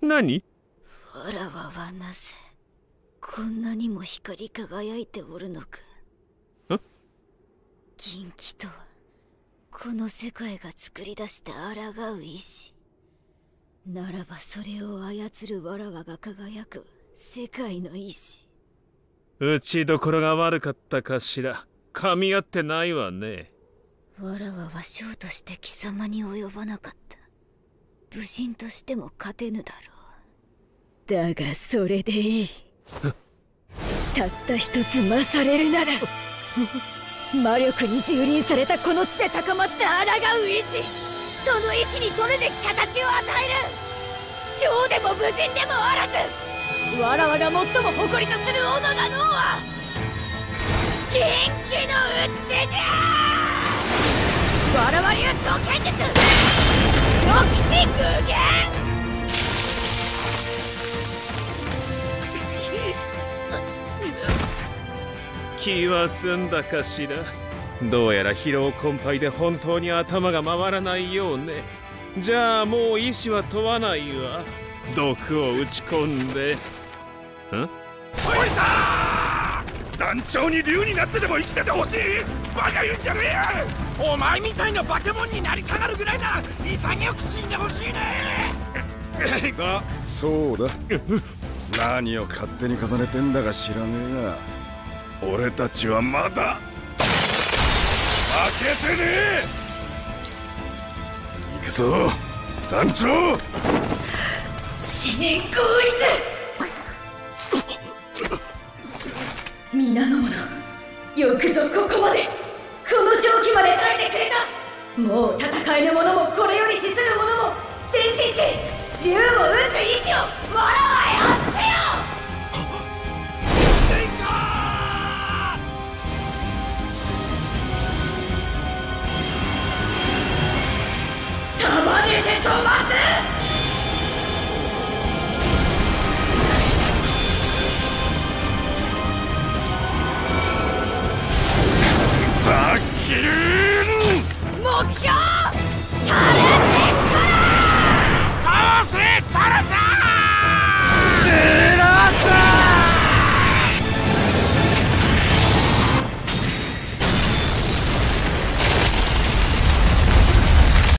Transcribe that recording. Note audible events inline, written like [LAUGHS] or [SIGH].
何？わらわはなぜこんなにも光り輝いておるのか。銀気とはこの世界が作り出した抗う意志。ならばそれを操るわらわが輝く世界の意志。打ちどころが悪かったかしら。噛み合ってないわね。わらわは将として貴様に及ばなかった武人としても勝てぬだろう。だがそれでいい。[LAUGHS] たった一つ勝れるなら [LAUGHS] 魔力に蹂躙されたこの地で高まった抗う意志その意志に取るべき形を与える。将でも武人でもあらずわらわが最も誇りとする斧なのは元気の打ち手じゃ。わらわ流双剣術気は済んだかしら。どうやら疲労困憊で本当に頭が回らないようね。じゃあもう意志は問わないわ。毒を打ち込んで。ん？おいさ団長に竜になってでも生きててほしい。バカ言うんじゃねえお前みたいな化け物になり下がるぐらいなら潔く死んでほしいね。[LAUGHS] あそうだ。何を勝手に重ねてんだか知らねえが俺たちはまだ負けてねえ！行くぞ！団長！死年合意皆の者よくぞここまでこの正気まで耐えてくれた！もう戦えぬ者もこれより死する者も前進し竜を撃つ意志をわらわへ集めよ！目標